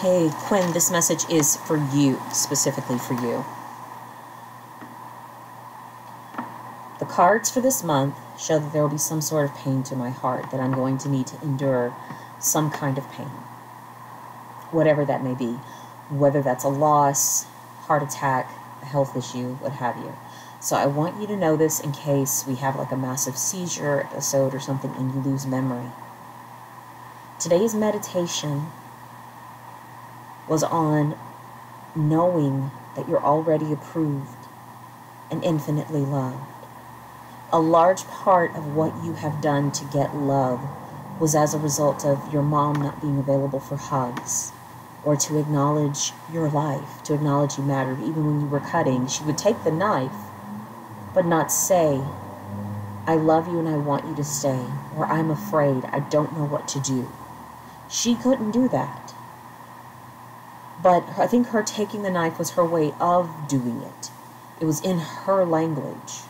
Hey, Quinn, this message is for you, specifically for you. The cards for this month show that there will be some sort of pain to my heart, that I'm going to need to endure some kind of pain, whatever that may be, whether that's a loss, heart attack, a health issue, what have you. So I want you to know this in case we have like a massive seizure episode or something and you lose memory. Today's meditation was on knowing that you're already approved and infinitely loved. A large part of what you have done to get love was as a result of your mom not being available for hugs or to acknowledge your life, to acknowledge you mattered. Even when you were cutting, she would take the knife, but not say, I love you and I want you to stay, or I'm afraid, I don't know what to do. She couldn't do that. But I think her taking the knife was her way of doing it. It was in her language.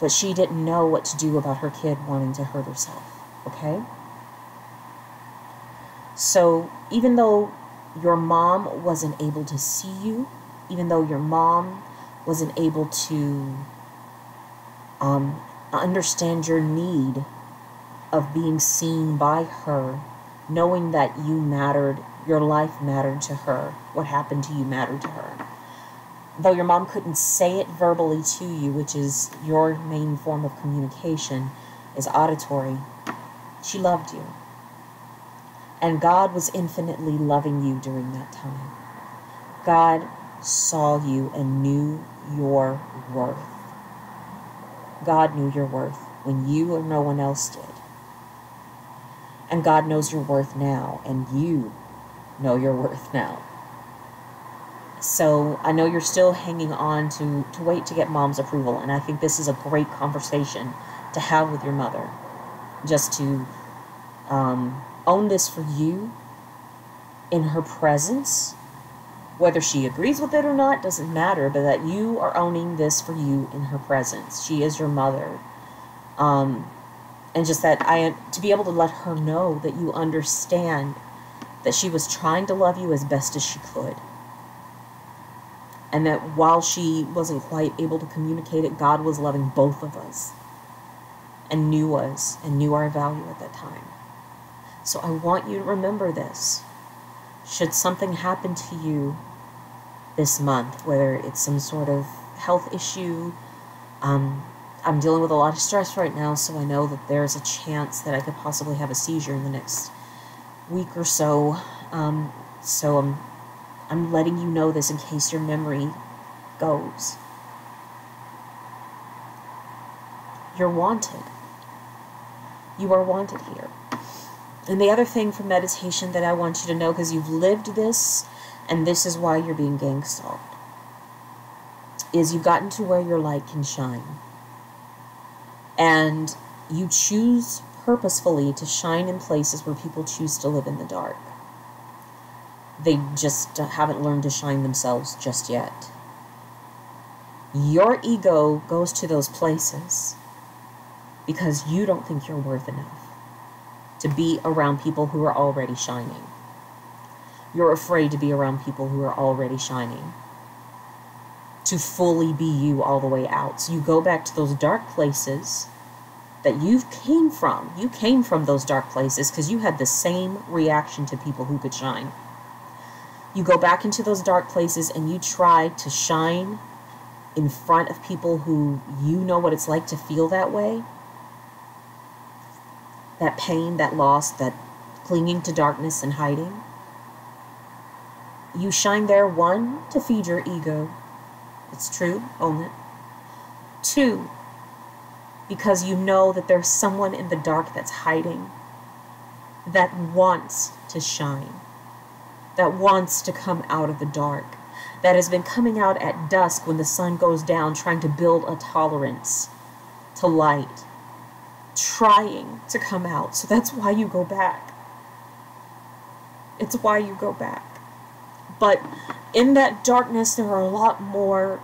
But she didn't know what to do about her kid wanting to hurt herself. Okay? So even though your mom wasn't able to see you, even though your mom wasn't able to um, understand your need of being seen by her, knowing that you mattered, your life mattered to her, what happened to you mattered to her. Though your mom couldn't say it verbally to you, which is your main form of communication, is auditory, she loved you. And God was infinitely loving you during that time. God saw you and knew your worth. God knew your worth when you or no one else did. And God knows your worth now, and you know your worth now. So I know you're still hanging on to, to wait to get mom's approval, and I think this is a great conversation to have with your mother. Just to um, own this for you in her presence. Whether she agrees with it or not doesn't matter, but that you are owning this for you in her presence. She is your mother. Um, and just that I to be able to let her know that you understand that she was trying to love you as best as she could. And that while she wasn't quite able to communicate it, God was loving both of us and knew us and knew our value at that time. So I want you to remember this. Should something happen to you this month, whether it's some sort of health issue, um, I'm dealing with a lot of stress right now, so I know that there's a chance that I could possibly have a seizure in the next week or so. Um, so I'm, I'm letting you know this in case your memory goes. You're wanted. You are wanted here. And the other thing for meditation that I want you to know, because you've lived this, and this is why you're being gang stalked, is you've gotten to where your light can shine and you choose purposefully to shine in places where people choose to live in the dark. They just haven't learned to shine themselves just yet. Your ego goes to those places because you don't think you're worth enough to be around people who are already shining. You're afraid to be around people who are already shining. To fully be you all the way out. So you go back to those dark places that you came from. You came from those dark places because you had the same reaction to people who could shine. You go back into those dark places and you try to shine in front of people who you know what it's like to feel that way. That pain, that loss, that clinging to darkness and hiding. You shine there, one, to feed your ego. It's true, own it. Two, because you know that there's someone in the dark that's hiding, that wants to shine, that wants to come out of the dark, that has been coming out at dusk when the sun goes down, trying to build a tolerance to light, trying to come out. So that's why you go back. It's why you go back. But in that darkness, there are a lot more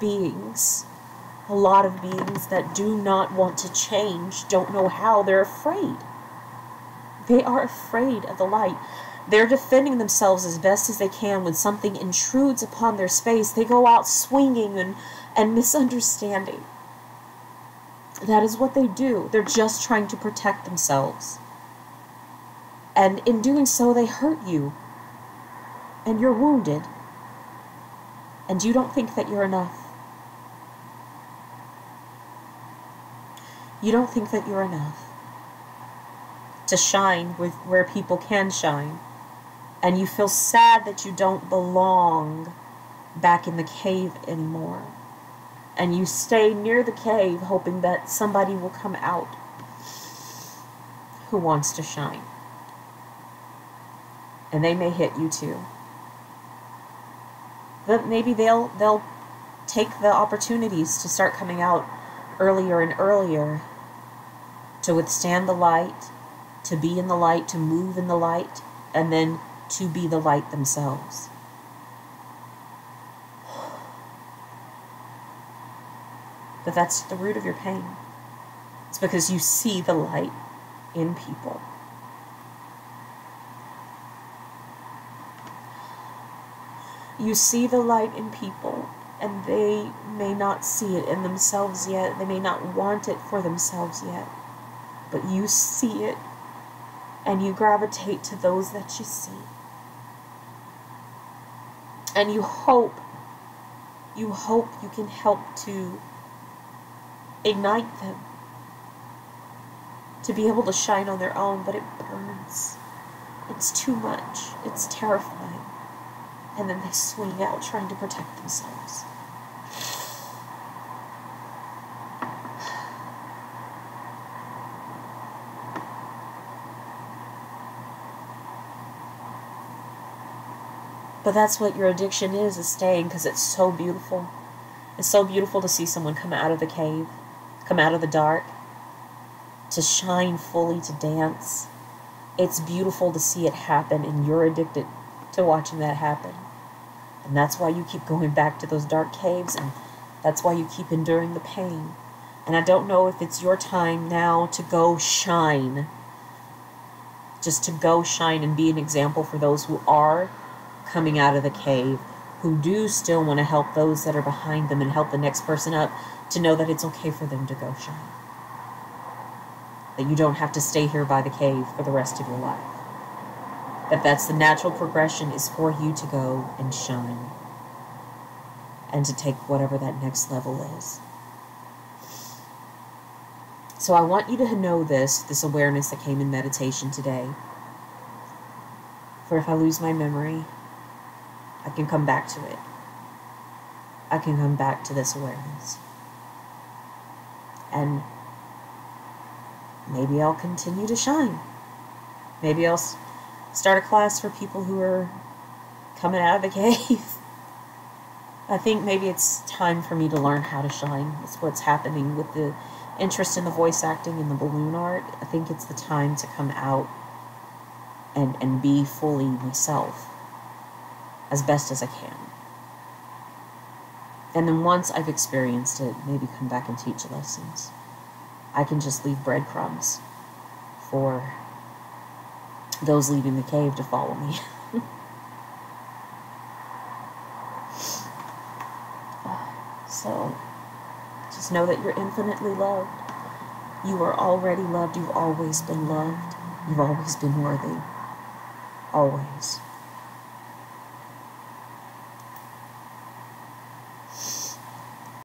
beings a lot of beings that do not want to change, don't know how, they're afraid. They are afraid of the light. They're defending themselves as best as they can when something intrudes upon their space. They go out swinging and, and misunderstanding. That is what they do. They're just trying to protect themselves. And in doing so, they hurt you. And you're wounded. And you don't think that you're enough. You don't think that you're enough to shine with where people can shine. And you feel sad that you don't belong back in the cave anymore. And you stay near the cave hoping that somebody will come out who wants to shine. And they may hit you too. But maybe they'll they'll take the opportunities to start coming out earlier and earlier to withstand the light, to be in the light, to move in the light, and then to be the light themselves. But that's the root of your pain. It's because you see the light in people. You see the light in people, and they may not see it in themselves yet. They may not want it for themselves yet. But you see it, and you gravitate to those that you see. And you hope, you hope you can help to ignite them to be able to shine on their own, but it burns. It's too much. It's terrifying. And then they swing out trying to protect themselves. But that's what your addiction is, is staying because it's so beautiful. It's so beautiful to see someone come out of the cave, come out of the dark, to shine fully, to dance. It's beautiful to see it happen, and you're addicted to watching that happen. And that's why you keep going back to those dark caves, and that's why you keep enduring the pain. And I don't know if it's your time now to go shine. Just to go shine and be an example for those who are coming out of the cave who do still want to help those that are behind them and help the next person up to know that it's okay for them to go shine. That you don't have to stay here by the cave for the rest of your life. That that's the natural progression is for you to go and shine and to take whatever that next level is. So I want you to know this, this awareness that came in meditation today. For if I lose my memory, I can come back to it. I can come back to this awareness. And maybe I'll continue to shine. Maybe I'll start a class for people who are coming out of the cave. I think maybe it's time for me to learn how to shine. It's what's happening with the interest in the voice acting and the balloon art. I think it's the time to come out and, and be fully myself as best as I can. And then once I've experienced it, maybe come back and teach lessons. I can just leave breadcrumbs for those leaving the cave to follow me. so just know that you're infinitely loved. You are already loved. You've always been loved. You've always been worthy. Always.